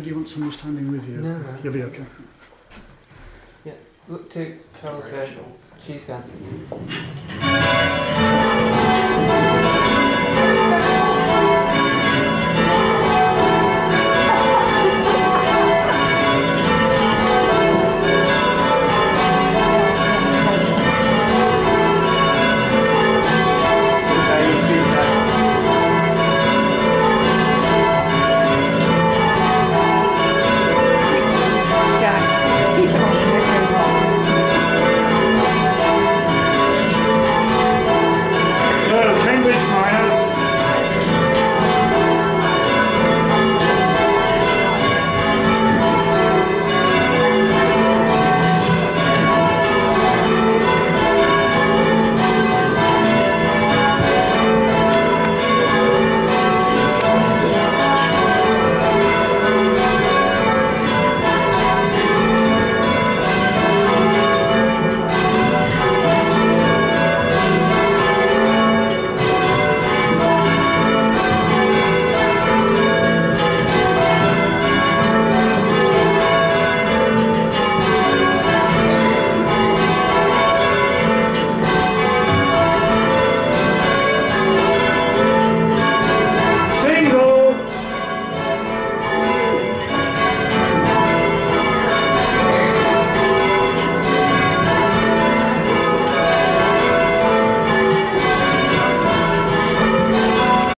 Do you want someone standing with you? No, no. You'll be okay. Yeah, Look to Charles. She's gone.